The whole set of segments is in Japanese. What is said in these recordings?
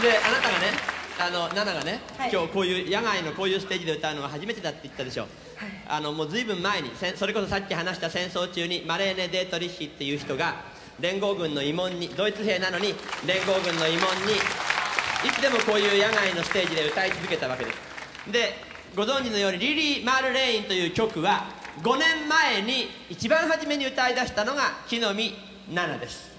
であなたがねあのナナがね、はい。今日こういう野外のこういうステージで歌うのは初めてだって言ったでしょ、あのもう随分前にそれこそさっき話した戦争中にマレーネ・デートリッヒっていう人が連合軍の慰問にドイツ兵なのに連合軍の慰問にいつでもこういう野外のステージで歌い続けたわけです。でご存知のようにリリー・マールレインという曲は5年前に一番初めに歌い出したのが木の実ナナです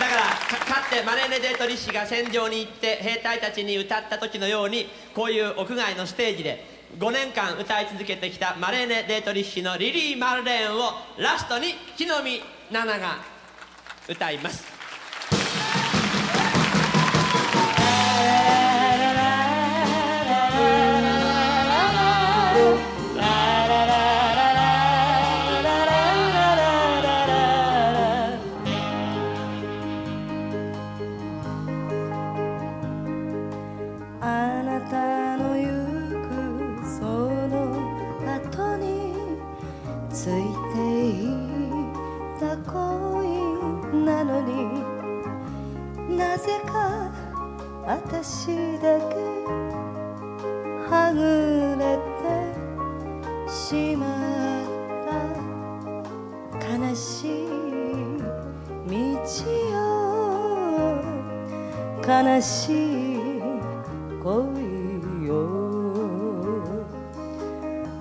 だかつてマレーネ・デートリッシが戦場に行って兵隊たちに歌った時のようにこういう屋外のステージで5年間歌い続けてきたマレーネ・デートリッシュのリリー・マルレーンをラストに木の実ナナが歌います。ついていた恋なのになぜか私だけはぐれてしまった悲しい道よ悲しい恋よ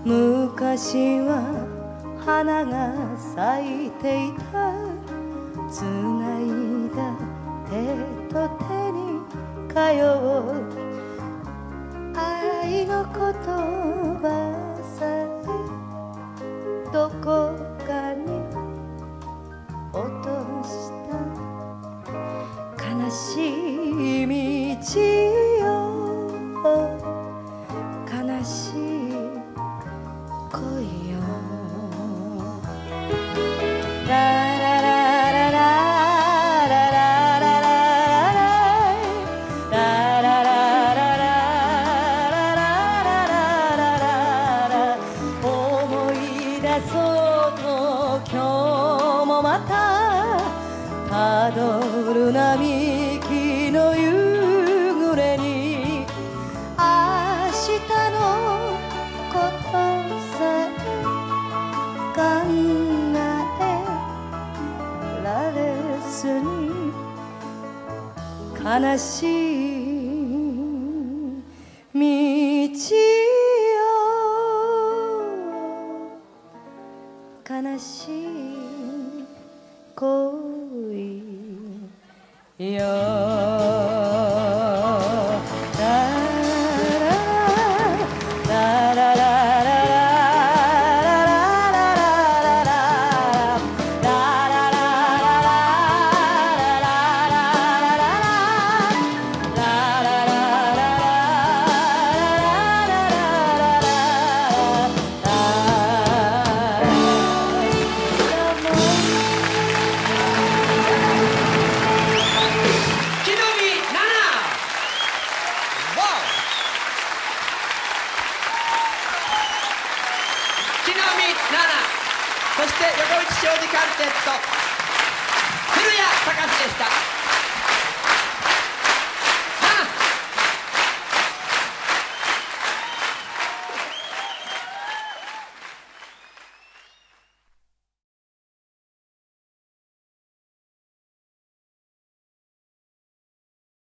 昔は花が咲いていた。つないだ手と手に通う。愛の言葉さえどこかに落とした。悲しい道たどる並木の夕暮れに明日のことさえ考えられずに悲しい道よ悲しい恋。Yo. そして横内将事カルテット古谷隆でした。